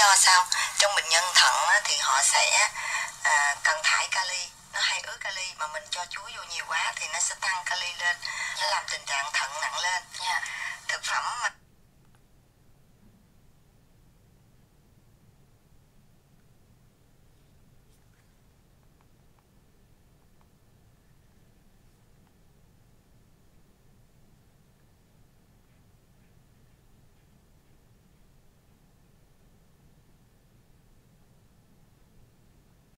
do sao? Trong bệnh nhân thận thì họ sẽ à, cần thải kali. Nó hay ứ kali mà mình cho chuối vô nhiều quá thì nó sẽ tăng kali lên. Nó làm tình trạng thận nặng lên. Yeah. thực phẩm mà